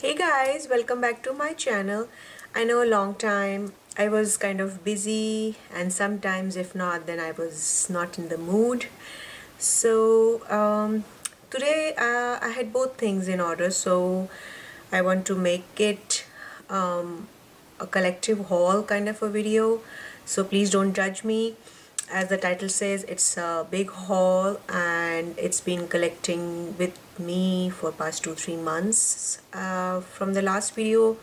hey guys welcome back to my channel. I know a long time I was kind of busy and sometimes if not then I was not in the mood. So um, today uh, I had both things in order so I want to make it um, a collective haul kind of a video. So please don't judge me as the title says it's a big haul and it's been collecting with me for past two three months uh, from the last video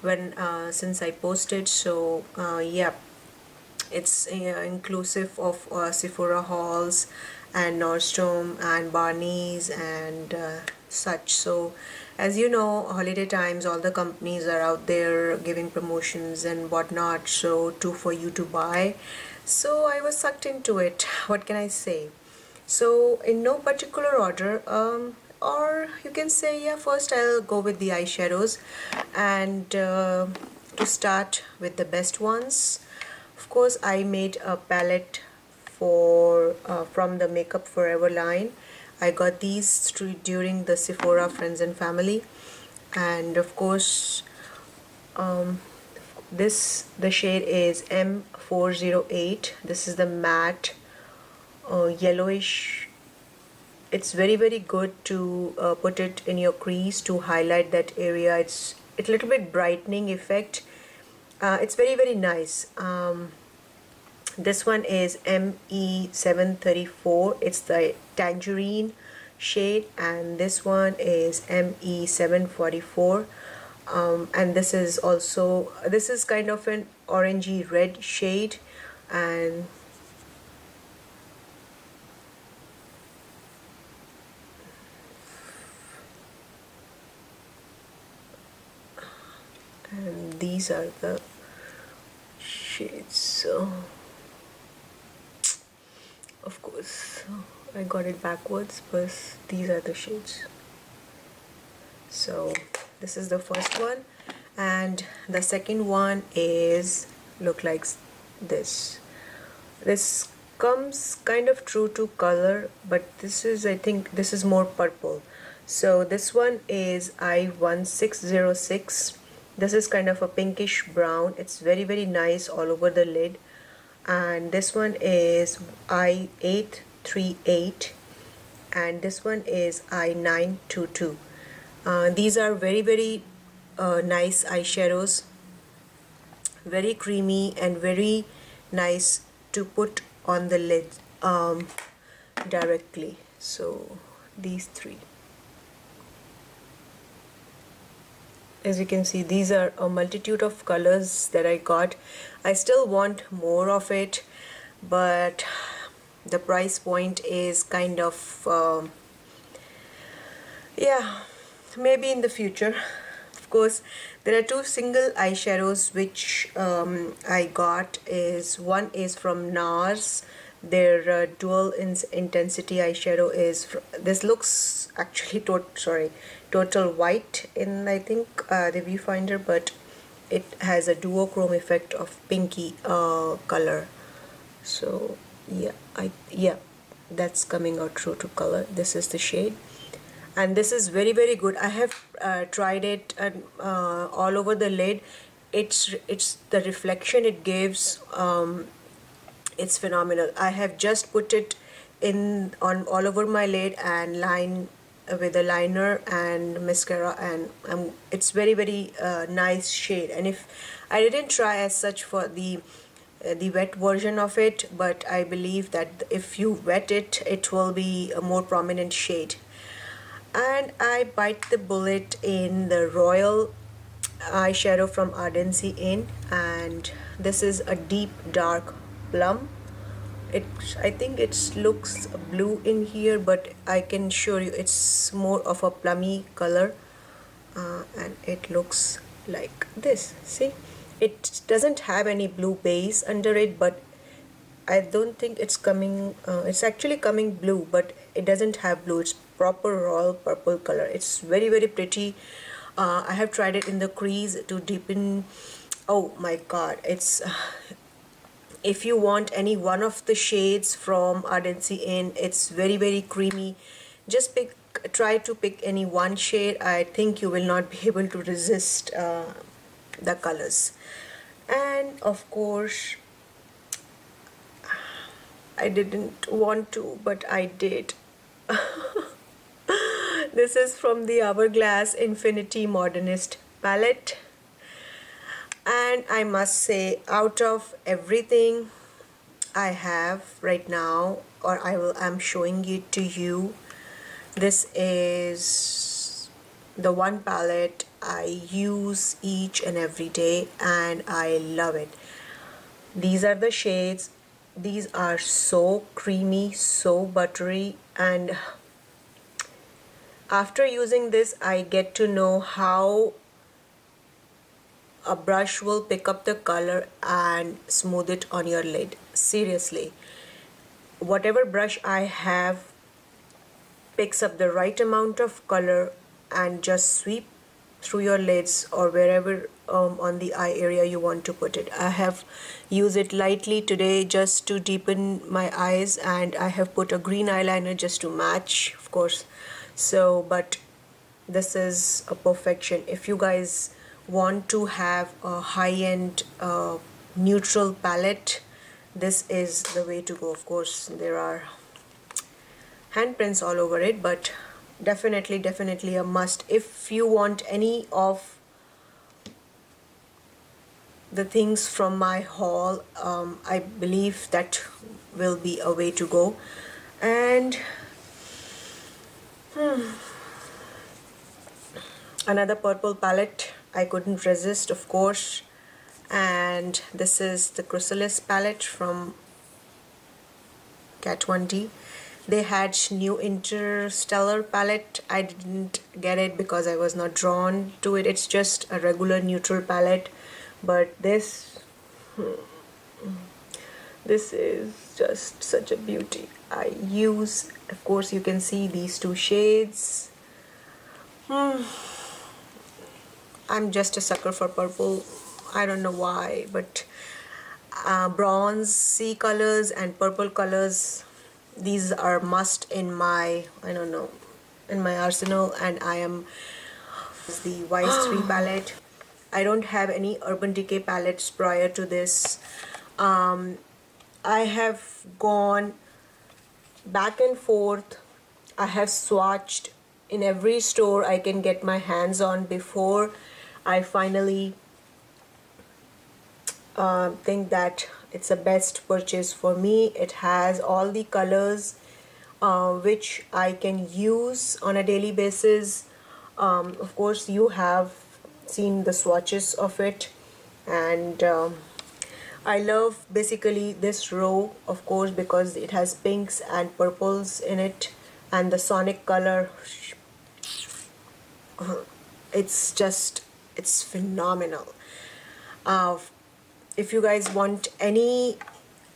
when uh, since I posted. So uh, yeah it's uh, inclusive of uh, Sephora hauls and Nordstrom and Barney's and uh, such. So as you know holiday times all the companies are out there giving promotions and whatnot. So to for you to buy so I was sucked into it. What can I say? So in no particular order um, or you can say yeah first I'll go with the eyeshadows and uh, to start with the best ones. Of course I made a palette for uh, from the Make Up For Ever line. I got these during the Sephora Friends and Family. And of course um, this the shade is M408 this is the matte uh, yellowish. It's very very good to uh, put it in your crease to highlight that area. It's it's a little bit brightening effect. Uh, it's very very nice. Um, this one is ME734 it's the tangerine shade and this one is ME744 um, and this is also this is kind of an orangey red shade and and these are the shades. So of course I got it backwards but these are the shades. So this is the first one. And the second one is look like this. This comes kind of true to color but this is I think this is more purple. So this one is I1606 this is kind of a pinkish brown. It's very very nice all over the lid. And this one is I838 and this one is I922 uh, these are very very uh, nice eyeshadows. Very creamy and very nice to put on the lid um, directly. So these three. As you can see these are a multitude of colors that I got. I still want more of it but the price point is kind of uh, yeah maybe in the future. Of course there are two single eyeshadows which um, I got is one is from NARS. Their uh, dual in intensity eyeshadow is this looks actually tot sorry total white in I think uh, the viewfinder but it has a duochrome effect of pinky uh, color. So yeah I yeah that's coming out true to color. This is the shade and this is very very good. I have uh, tried it and uh, all over the lid. It's it's the reflection it gives um, it's phenomenal. I have just put it in on all over my lid and line with a liner and mascara and um, it's very very uh, nice shade. And if I didn't try as such for the uh, the wet version of it but I believe that if you wet it it will be a more prominent shade and I bite the bullet in the Royal eyeshadow from Ardency Inn and this is a deep dark plum. It I think it looks blue in here but I can show you it's more of a plummy color. Uh, and it looks like this. See? It doesn't have any blue base under it but I don't think it's coming uh, it's actually coming blue but it doesn't have blue. It's proper royal purple color. It's very very pretty. Uh, I have tried it in the crease to deepen. Oh my god it's if you want any one of the shades from Ardency Inn it's very very creamy. Just pick try to pick any one shade. I think you will not be able to resist uh, the colors. And of course I didn't want to but I did this is from the Hourglass Infinity Modernist palette. And I must say out of everything I have right now or I will I'm showing it to you this is the one palette I use each and every day and I love it. These are the shades. These are so creamy so buttery and after using this I get to know how a brush will pick up the color and smooth it on your lid. Seriously. Whatever brush I have picks up the right amount of color and just sweep through your lids or wherever um, on the eye area you want to put it. I have used it lightly today just to deepen my eyes and I have put a green eyeliner just to match of course so but this is a perfection. If you guys want to have a high-end uh, neutral palette this is the way to go. Of course there are handprints all over it but definitely definitely a must. If you want any of the things from my haul um, I believe that will be a way to go. And hmm, another purple palette. I couldn't resist of course. And this is the Chrysalis palette from Kat Von D they had new interstellar palette. I didn't get it because I was not drawn to it. It's just a regular neutral palette. But this this is just such a beauty. I use of course you can see these two shades. Hmm. I'm just a sucker for purple. I don't know why but uh, sea colors and purple colors these are must in my I don't know in my arsenal and I am the Vice 3 palette. I don't have any Urban Decay palettes prior to this. Um, I have gone back and forth. I have swatched in every store I can get my hands on before I finally uh, think that it's a best purchase for me. It has all the colors uh, which I can use on a daily basis. Um, of course you have seen the swatches of it. And um, I love basically this row of course because it has pinks and purples in it and the sonic color. It's just it's phenomenal. Uh, if you guys want any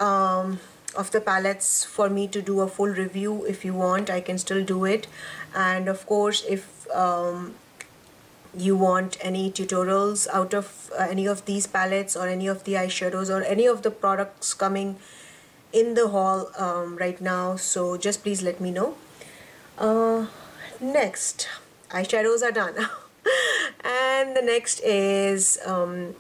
um, of the palettes for me to do a full review if you want I can still do it. And of course if um, you want any tutorials out of uh, any of these palettes or any of the eyeshadows or any of the products coming in the haul um, right now so just please let me know uh, next eyeshadows are done and the next is um,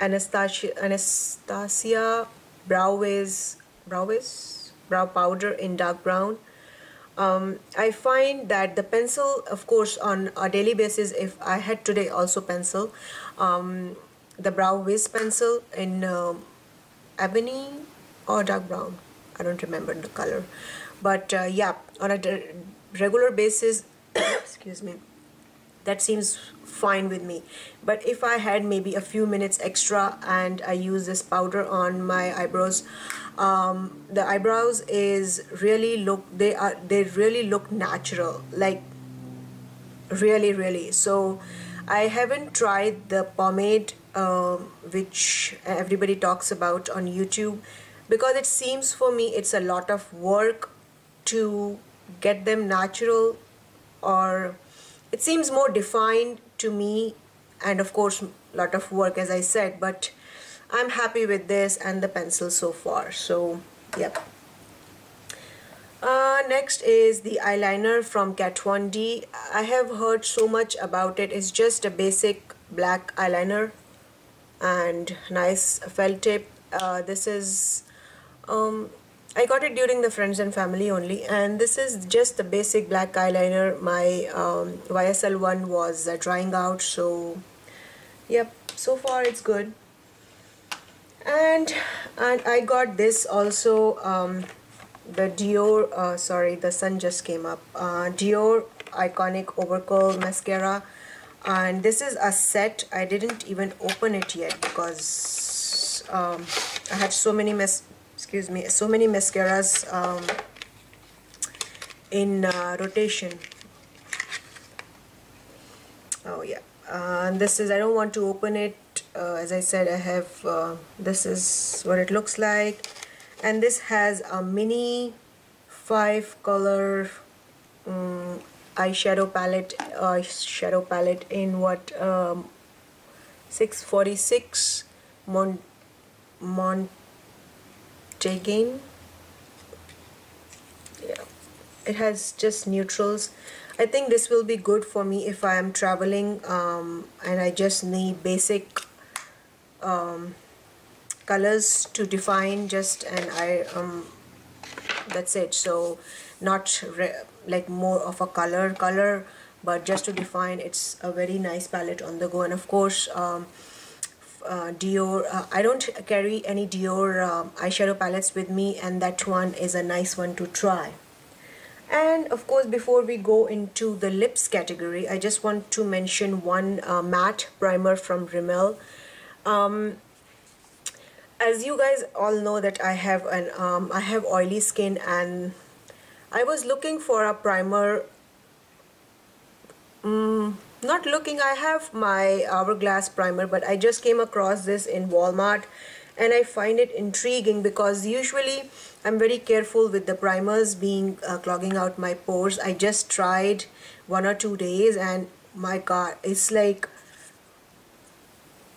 Anastasia, Anastasia Brow Wiz, Brow Wiz? Brow Powder in dark brown. Um, I find that the pencil, of course, on a daily basis, if I had today also pencil, um, the Brow Wiz pencil in um, ebony or dark brown. I don't remember the color. But uh, yeah, on a regular basis, excuse me, that seems fine with me. But if I had maybe a few minutes extra and I use this powder on my eyebrows um, the eyebrows is really look they are they really look natural. Like really really. So I haven't tried the pomade uh, which everybody talks about on YouTube. Because it seems for me it's a lot of work to get them natural or it seems more defined to me and of course a lot of work as I said but I'm happy with this and the pencil so far so yep uh, next is the eyeliner from Kat Von D. I have heard so much about it. It's just a basic black eyeliner and nice felt tip. Uh, this is um, I got it during the friends and family only and this is just the basic black eyeliner. My um, YSL one was uh, drying out so yep so far it's good. And and I got this also um, the Dior uh, sorry the sun just came up. Uh, Dior iconic overcurl mascara. And this is a set I didn't even open it yet because um, I had so many mas excuse me so many mascaras um, in uh, rotation. Oh yeah. Uh, and this is I don't want to open it uh, as I said I have uh, this is what it looks like. And this has a mini five color um, eyeshadow palette eyeshadow palette in what um, 646 Mon Montaigne yeah. It has just neutrals. I think this will be good for me if I am traveling um, and I just need basic um, colors to define just and I um that's it. So not like more of a color color but just to define it's a very nice palette on the go. And of course um, uh, Dior uh, I don't carry any Dior um, eyeshadow palettes with me and that one is a nice one to try. And of course before we go into the lips category I just want to mention one uh, matte primer from Rimmel. Um, as you guys all know that I have an um, I have oily skin and I was looking for a primer mm, not looking I have my hourglass primer but I just came across this in Walmart and I find it intriguing because usually I'm very careful with the primers being uh, clogging out my pores. I just tried one or two days and my god it's like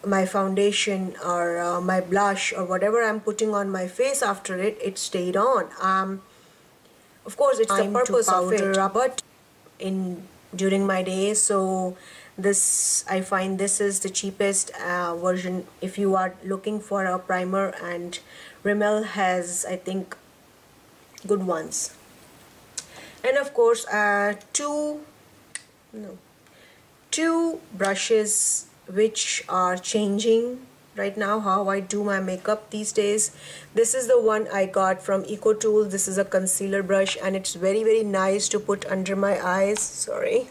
my foundation or uh, my blush or whatever I'm putting on my face after it it stayed on. Um of course it's the purpose of it but in during my day. So this I find this is the cheapest uh, version. If you are looking for a primer and Rimmel has I think good ones. And of course uh, two no two brushes which are changing right now how I do my makeup these days. This is the one I got from EcoTool. This is a concealer brush and it's very very nice to put under my eyes. Sorry.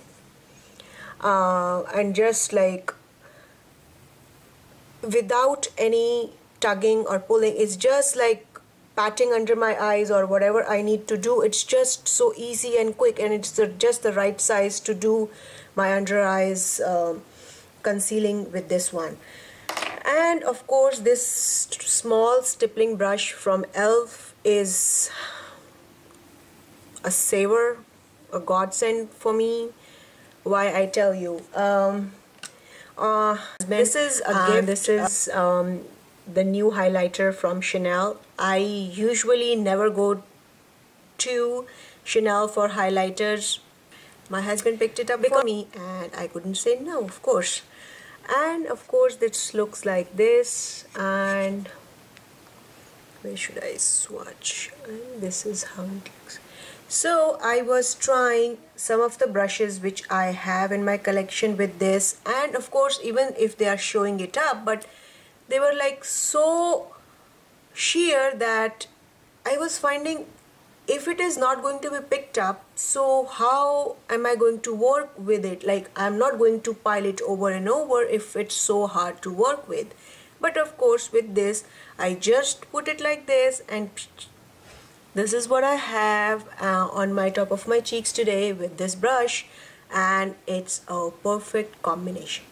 Uh, and just like without any tugging or pulling it's just like patting under my eyes or whatever I need to do. It's just so easy and quick and it's just the right size to do my under eyes uh, concealing with this one and of course this small stippling brush from elf is a saver a godsend for me. Why I tell you? Um, uh, this is a uh, gift this is um, the new highlighter from Chanel. I usually never go to Chanel for highlighters. My husband picked it up for me and I couldn't say no of course and of course this looks like this. And where should I swatch? And this is how it looks. So I was trying some of the brushes which I have in my collection with this. And of course even if they are showing it up but they were like so sheer that I was finding if it is not going to be picked up so how am I going to work with it? Like I'm not going to pile it over and over if it's so hard to work with. But of course with this I just put it like this and this is what I have uh, on my top of my cheeks today with this brush and it's a perfect combination.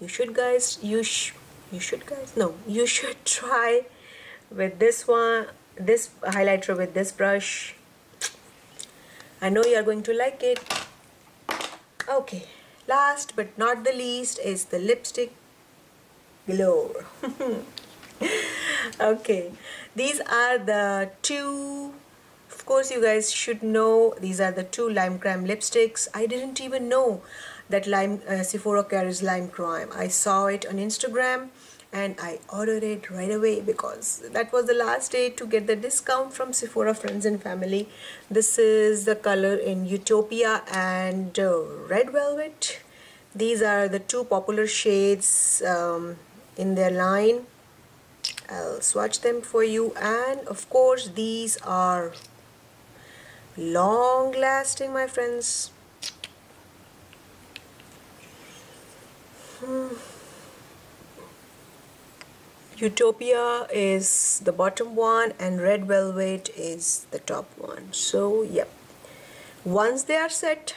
You should guys you sh you should guys no you should try with this one this highlighter with this brush. I know you are going to like it. Okay last but not the least is the lipstick glow. Okay these are the two of course you guys should know these are the two lime crime lipsticks. I didn't even know that lime uh, Sephora carries lime crime I saw it on Instagram and I ordered it right away because that was the last day to get the discount from Sephora friends and family. This is the color in Utopia and uh, Red Velvet. These are the two popular shades um, in their line. I'll swatch them for you. And of course these are long lasting my friends. Hmm. Utopia is the bottom one and Red Velvet is the top one. So, yep. Once they are set,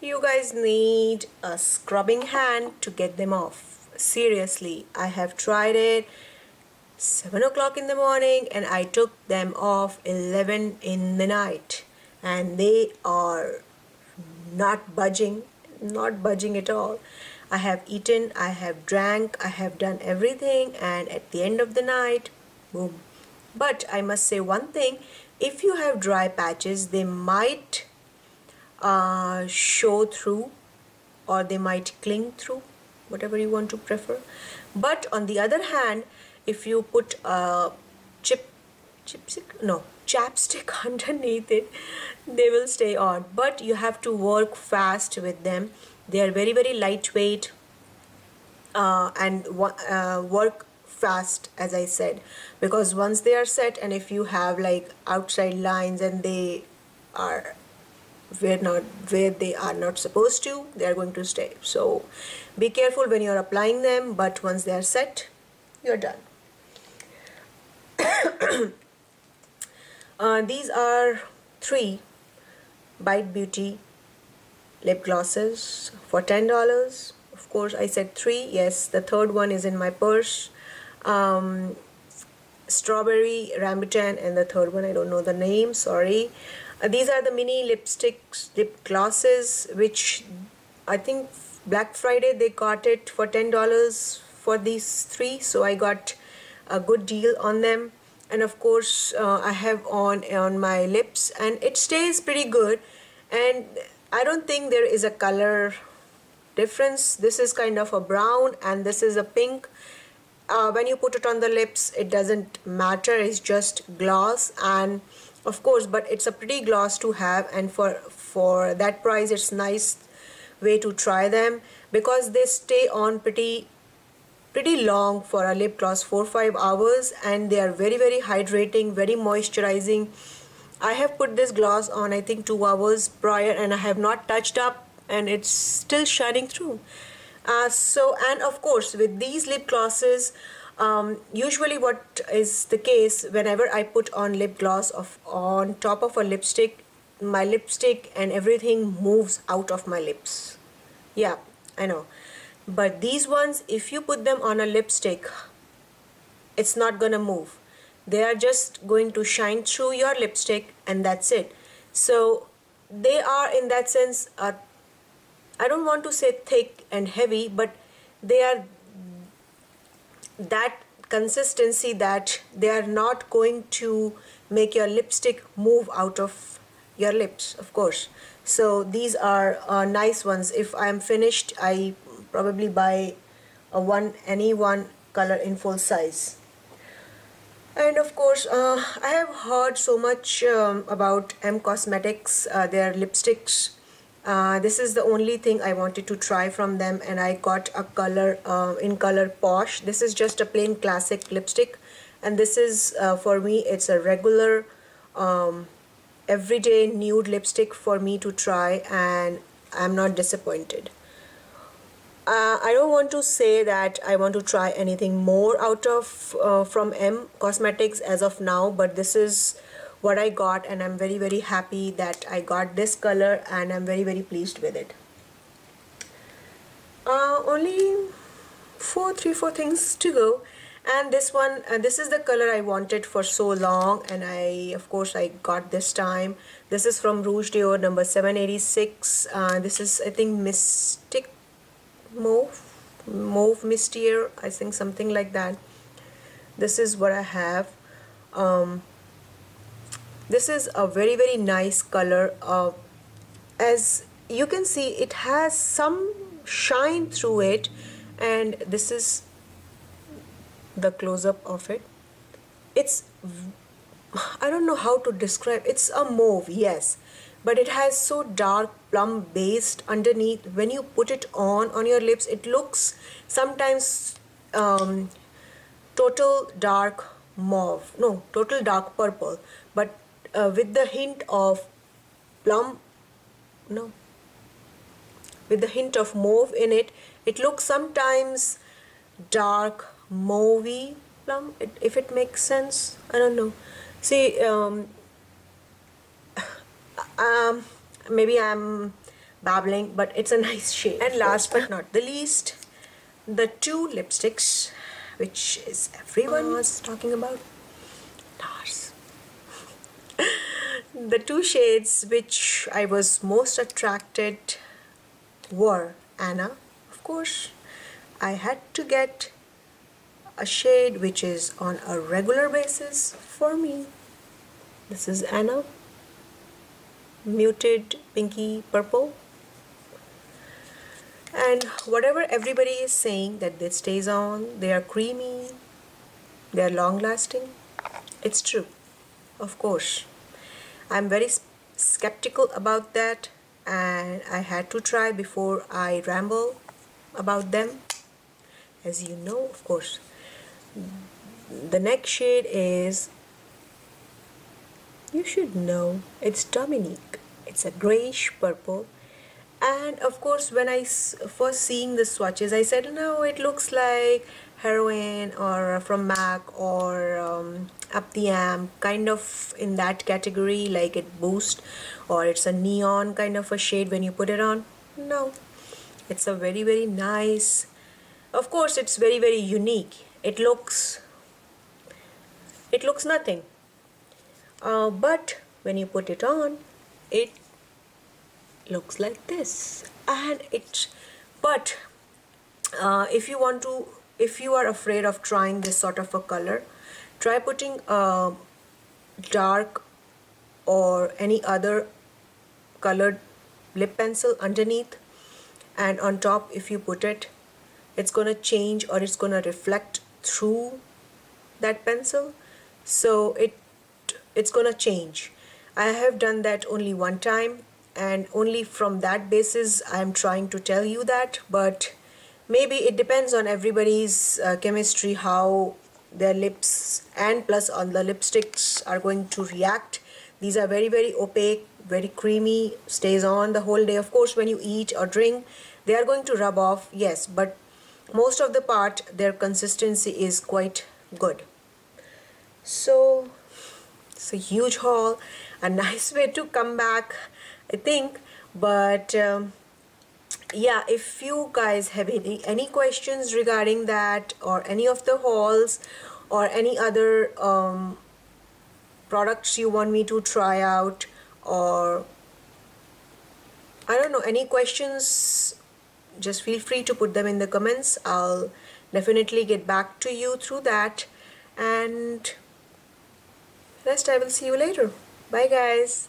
you guys need a scrubbing hand to get them off. Seriously, I have tried it 7 o'clock in the morning and I took them off 11 in the night and they are not budging, not budging at all. I have eaten, I have drank, I have done everything and at the end of the night, boom. But I must say one thing, if you have dry patches, they might uh, show through or they might cling through, whatever you want to prefer. But on the other hand, if you put a chip, chipstick, no, chapstick underneath it, they will stay on. But you have to work fast with them they are very very lightweight uh, and uh, work fast as I said. Because once they are set and if you have like outside lines and they are where not where they are not supposed to they are going to stay. So be careful when you're applying them but once they are set you're done. Uh, these are three Bite Beauty lip glosses for $10 of course I said three. Yes the third one is in my purse. Um, strawberry rambutan and the third one I don't know the name sorry. Uh, these are the mini lipsticks lip glosses which I think Black Friday they got it for $10 for these three so I got a good deal on them. And of course uh, I have on on my lips and it stays pretty good. And I don't think there is a color difference. This is kind of a brown and this is a pink. Uh, when you put it on the lips it doesn't matter. It's just gloss and of course but it's a pretty gloss to have and for for that price it's nice way to try them because they stay on pretty pretty long for a lip gloss 4-5 hours and they are very very hydrating very moisturizing I have put this gloss on I think two hours prior and I have not touched up and it's still shining through. Uh, so and of course with these lip glosses um, usually what is the case whenever I put on lip gloss of on top of a lipstick my lipstick and everything moves out of my lips. Yeah I know. But these ones if you put them on a lipstick it's not gonna move they are just going to shine through your lipstick and that's it. So they are in that sense uh, I don't want to say thick and heavy but they are that consistency that they are not going to make your lipstick move out of your lips of course. So these are uh, nice ones. If I'm finished I probably buy a one any one color in full size and of course uh, I have heard so much um, about Em Cosmetics uh, their lipsticks. Uh, this is the only thing I wanted to try from them and I got a color uh, in color posh. This is just a plain classic lipstick and this is uh, for me it's a regular um, everyday nude lipstick for me to try and I'm not disappointed uh, I don't want to say that I want to try anything more out of uh, from Em Cosmetics as of now but this is what I got and I'm very very happy that I got this color and I'm very very pleased with it. Uh, only four three four things to go and this one uh, this is the color I wanted for so long and I of course I got this time. This is from Rouge Dior number 786 uh, this is I think Mystic mauve mauve Mystere I think something like that. This is what I have. Um, this is a very very nice color uh, as you can see it has some shine through it and this is the close-up of it. It's I don't know how to describe it's a mauve yes but it has so dark plum based underneath. When you put it on on your lips it looks sometimes um, total dark mauve. No total dark purple. But uh, with the hint of plum no. With the hint of mauve in it it looks sometimes dark mauvey plum it, if it makes sense I don't know. See um, um, maybe I'm babbling but it's a nice shade. And last but not the least the two lipsticks which is everyone was talking about. NARS the two shades which I was most attracted were Anna of course. I had to get a shade which is on a regular basis for me. This is Anna muted pinky purple. And whatever everybody is saying that this stays on they are creamy they are long lasting it's true of course. I'm very skeptical about that and I had to try before I ramble about them. As you know of course. The next shade is you should know it's Dominique. It's a grayish purple. And of course when I first seeing the swatches I said no it looks like Heroine or from MAC or um, up the amp kind of in that category like it boost or it's a neon kind of a shade when you put it on. No. It's a very very nice of course it's very very unique. It looks it looks nothing uh, but when you put it on it looks like this. And it but uh, if you want to if you are afraid of trying this sort of a color try putting a dark or any other colored lip pencil underneath. And on top if you put it it's gonna change or it's gonna reflect through that pencil. So it it's gonna change. I have done that only one time and only from that basis I'm trying to tell you that but maybe it depends on everybody's uh, chemistry how their lips and plus on the lipsticks are going to react. These are very very opaque very creamy stays on the whole day. Of course when you eat or drink they are going to rub off yes but most of the part their consistency is quite good. So it's a huge haul a nice way to come back I think. But um, yeah if you guys have any any questions regarding that or any of the hauls or any other um, products you want me to try out or I don't know any questions just feel free to put them in the comments. I'll definitely get back to you through that. And rest I will see you later. Bye guys